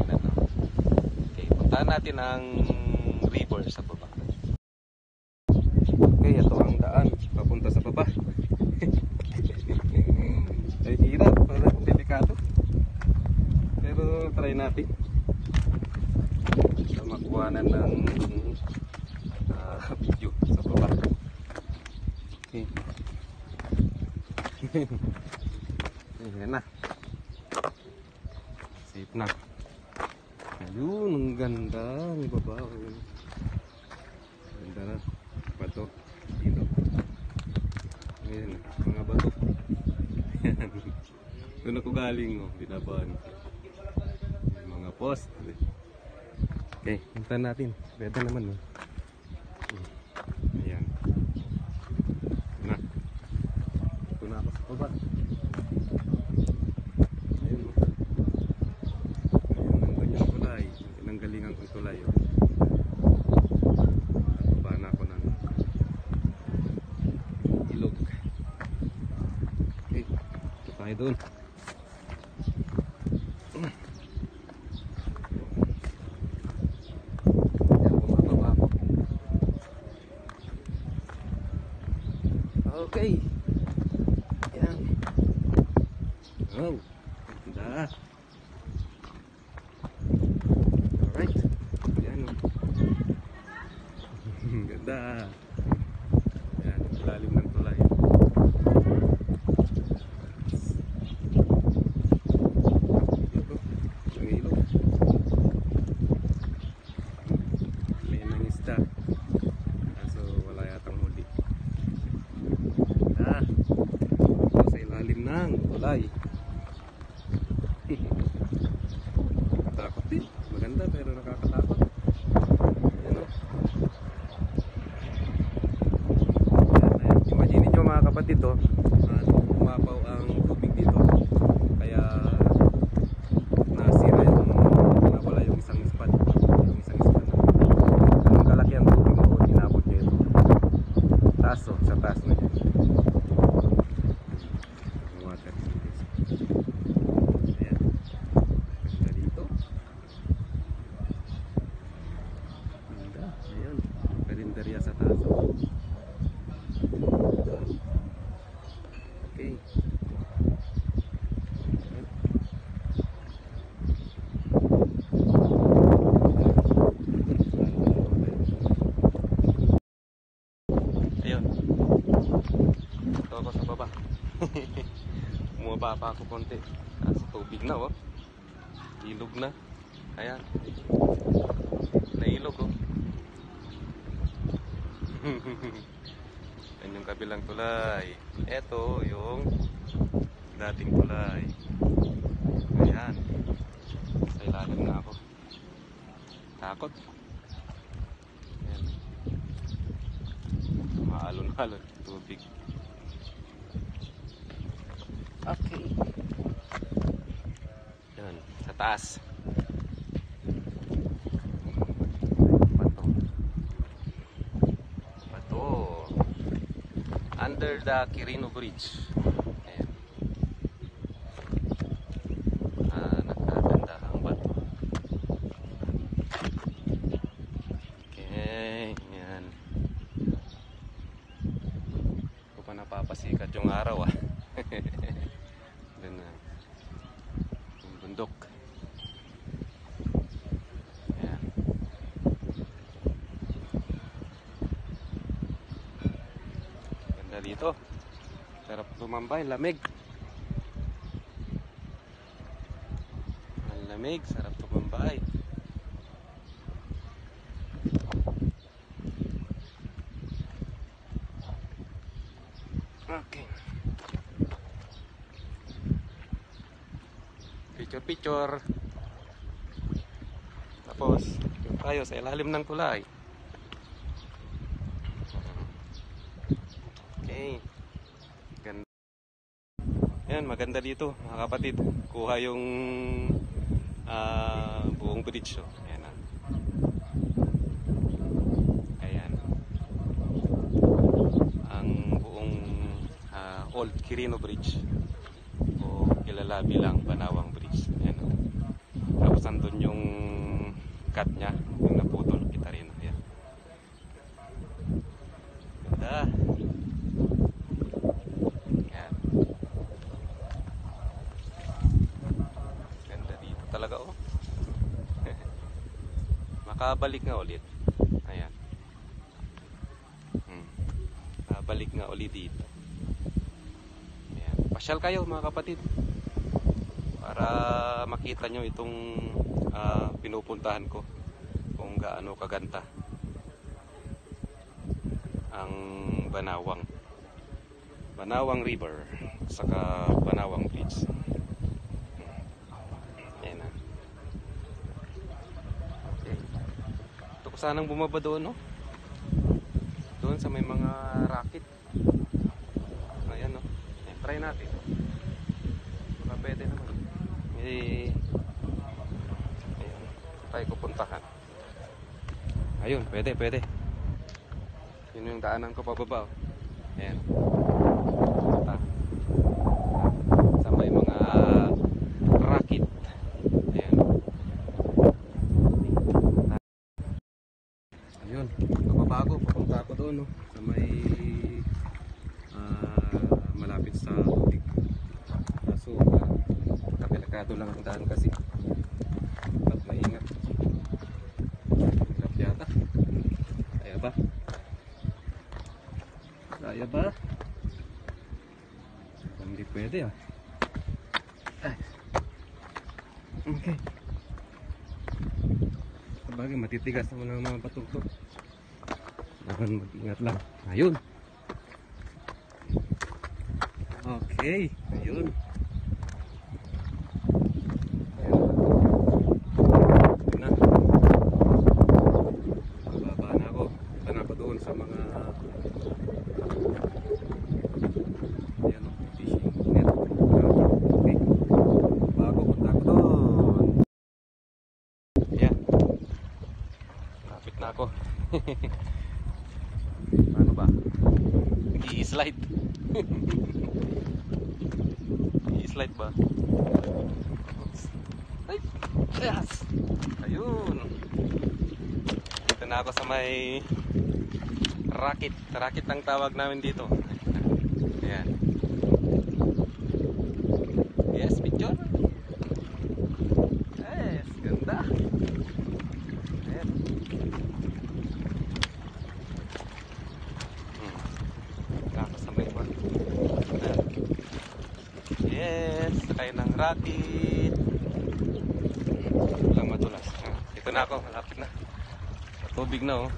pinagtingnan. No? Okay, puntahan natin ang river sa baba. Okay, ito ang daan papunta sa baba. Ay hirap, parang delikado. Pero try natin. Sa makuhanan ng ah, video sa baba. Okay. Ayan na. Safe na. Ayun, ang ganda. Ang baba. oh. Ganda na. Bato. Dito. Ayan, mga bato. Ayan. Doon ako galing, oh. Binabahan. May mga post. Okay, puntahan natin. Pwede naman, oh. Ayan. Na. Ito na ako sa baba. Ayun, oh. Ayun, ang ganyang tulay. Pinanggalingan kong tulay, oh. Baba na ako ng ilog. Okay. Okay. Ayan. Oh, ganda. Alright. Ayan. oh. Ganda. Ayan, lalim ng tulay. Ito, ang ilog. May nangisda. Kaso wala yatang huli. Ah, ito sa ilalim ng tulay. Nakakatakot din. Maganda pero nakakatakot. Ayan o. Ayan, ayan. Imagine nyo mga kapatid to, uh, umapaw ang tubig dito. Kaya nasira yung nawala yung isang spot. Yung isang spot. Ang kalaki ang tubig mo, inabot niya ito. Taas oh, sa taas na yan. Yung water. Ayan. Ganda dito. Ganda. Ayan. Karinderya sa taas. Okay. Ayun. Ito ako sa baba. Bumaba pa ako konti. Nasa tubig na oh. Ilog na. Ayan. Nailog oh. Yan yung kabilang tulay. Ito yung dating tulay. Ayan. Sa ilalim na ako. Takot. Ayan. Maalon-alon tubig. Okay. Yan, sa taas. Bato. Bato. Under the Quirino Bridge. Ayan. Ah, nagkaganda ang bato. Okay, yan. Hindi ko pa napapasikat yung araw ah. Doon na. Yung bundok. Ayan. Ganda dito. Sarap tumambay, lamig. Ang lamig, sarap tumambay. Okay. Picture picture. Tapos, tayo sa ilalim ng tulay. Okay. Ganda. Yan, maganda dito, mga kapatid. Kuha yung ah, buong bridge. Oh. Ayan na. Ayan. Ang buong ah, Old Quirino Bridge o kilala bilang Banawang Bridge. Ayan. oh. Tapos andun yung cut niya, yung naputol kita rin. Yan. Ganda. Yan. Ganda dito talaga oh. Makabalik nga ulit. Ayan. Hmm. Makabalik nga ulit dito. Ayan. Pasyal kayo mga kapatid. Para makita nyo itong ah, pinupuntahan ko. Kung gaano kaganda. Ang Banawang. Banawang River. Saka Banawang Bridge. Ayan na. Okay. Ko sanang bumaba doon, no? Doon sa may mga racket. Ayan, no? Ayan, try natin. Baka pwede naman. Eh, ayan. Try ko puntahan. Ayun, pwede, pwede. Yun yung daanan ko pababa. Oh. Ayan. Punta. Sa may mga racket. Ayan. Ayun, kapabago, papunta ako doon, no? Sa may ah, malapit sa tubig. Kaso, uh, kapilakado lang ang daan kasi. Dapat maingat. Hirap yata. Kaya ba? Kaya ba? Hindi pwede ah. Ay. Okay. Sabagay, matitigas naman ang mga to. Kailangan mag-ingat lang. Ayun. Okay. Ayun. Ayun na. Bababa na ako. Punta na ako doon sa mga Ayan o, fishing net. Okay. Bago punta ako doon. Ayan. Lapit na ako. Paano ba? Nag-i-slide. I-slide ba? Ay! Yes! Ayun! Dito na ako sa may racket. Racket ang tawag namin dito. Ayan. Yes, picture. Yes, ganda. Ayan. Hmm. Nakasabay pa. Ayan. Yes, racket. Walang madulas. Ah, Ito na ako, malapit na. Tubig na oh.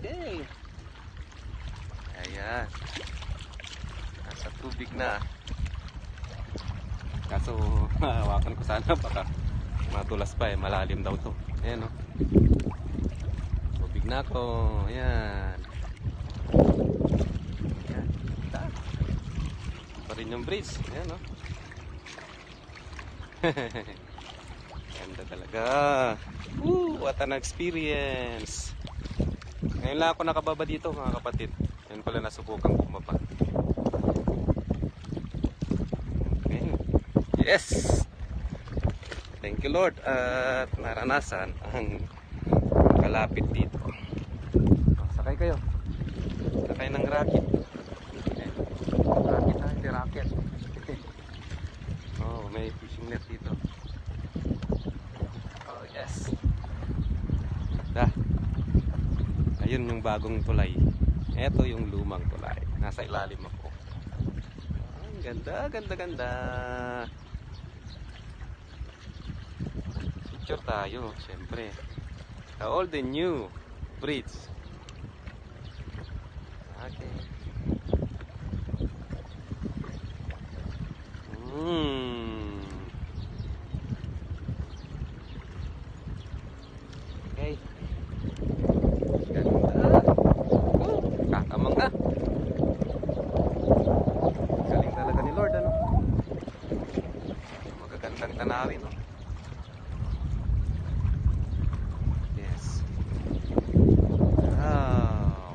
Okay. Ayan. Nasa tubig na. Kaso, hawakan ko sana baka matulas pa eh. Malalim daw to. Ayan o. Tubig na ako. Ayan. Ayan. Ta. Pa rin yung bridge. Ayan o. Ganda talaga. Woo, what an experience. Ngayon lang ako nakababa dito mga kapatid. Ngayon pala nasubukan bumaba. Okay. Yes! Thank you Lord at naranasan ang kalapit dito. Oh, Sakay kayo. Sakay ng racket. Eh, Racket ha, hindi racket. oh, may fishing net dito. Oh, yes. Dah. Ayun yung bagong tulay. Ito yung lumang tulay. Nasa ilalim ako. Ang ganda, ganda, ganda. Picture tayo, syempre. The old and new bridge. Okay. Hmm. Okay. Ganda. Oh, kakamang na. Galing talaga ni Lord, ano? Magagandang tanawin, no? Yes. Wow.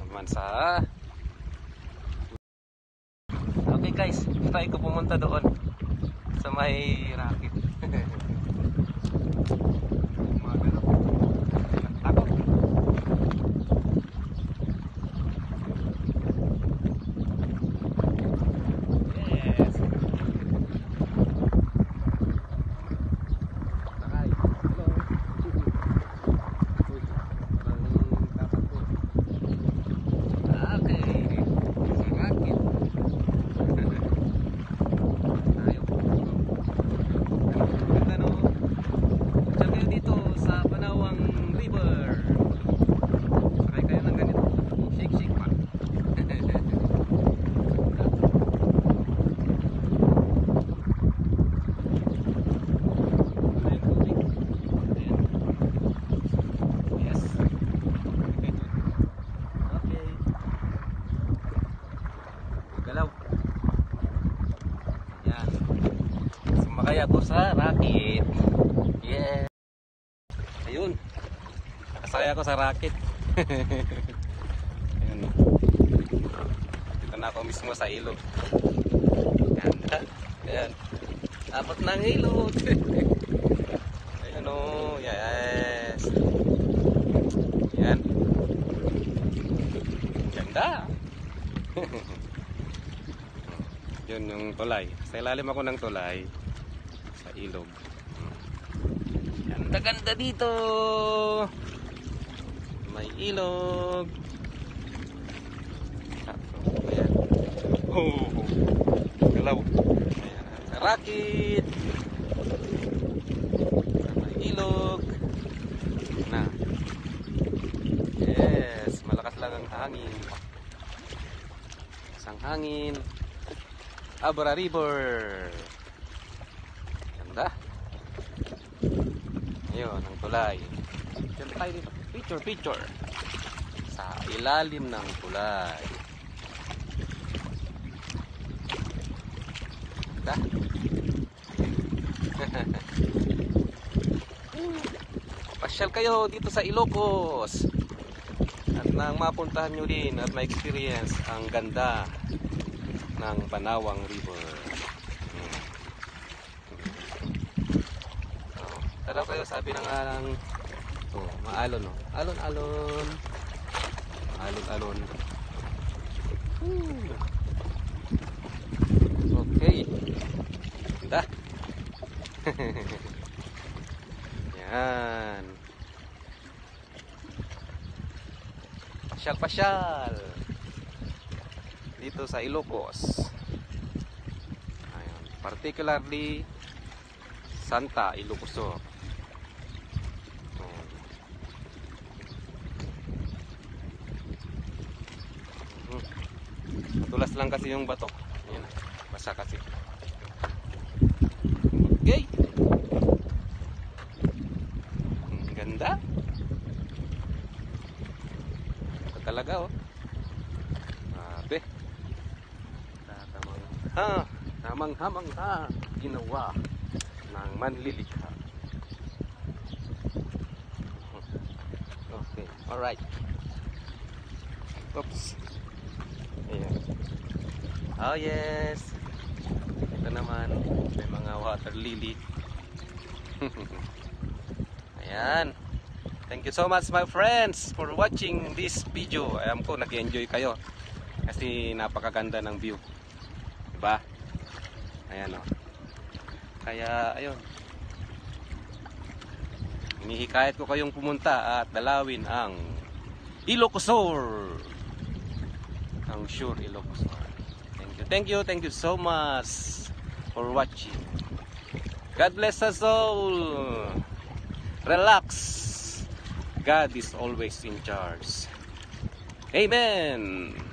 Naman sa guys. Try ko pumunta doon. Sa may racket. Magano. Ako. Yes. Sakay. Hello. Uy, parang dapat ko. Okay. Sa racket. Tayo. Ganda no? Diyan kayo dito sa Panawang River. Sakay kayo ng ganito. Shake shake pa. Wala yung tubig. Ayan. Yes. Okay. Galaw. Yan. Sumakay ako sa racket. Yeah. Ayun. Nakasakay ako sa racket. Ayun. Dito na ako mismo sa ilog. Ganda. Ayan. Dapat ng ilog. Ayun o. Yes. Yan. Ganda. Yun yung tulay. Sa ilalim ako ng tulay. Ilog. Ganda ganda dito. May ilog. Ayan. Oh. Galaw. Ayan. Rakit. May ilog. Na. Yes, malakas lang ang hangin. Isang hangin. Abra River. Ganda. Ayun, ang tulay. Diyan tayo dito. Picture, picture. Sa ilalim ng tulay. Ganda. Pasyal kayo dito sa Ilocos. At nang mapuntahan nyo din at ma-experience ang ganda ng Banawang River. Hmm. Oh, tara kayo sabi ng alang oh, maalon no. Alon alon. Alon alon. Hmm. Okay. Ganda. Yan. Pasyal-pasyal. Dito sa Ilocos. Ayun. Particularly Santa Ilocos. Matulas lang kasi yung bato. Ayan. Basa kasi. Okay. Ang ganda. Ito talaga oh. Grabe. Tatamang ha. Tamang hamang ha. Ginawa ng manlilikha. Okay. Alright. Oops. Ayan. Oh yes. Ito naman. May mga water lily. Ayan. Thank you so much my friends for watching this video. Alam ko nag-enjoy kayo. Kasi napakaganda ng view. Diba? Ayan o. Kaya ayun. Inihikayat ko kayong pumunta at dalawin ang Ilocosur. Ang sure Ilocosur. Thank you. Thank you. Thank you so much for watching. God bless us all. Relax. God is always in charge. Amen.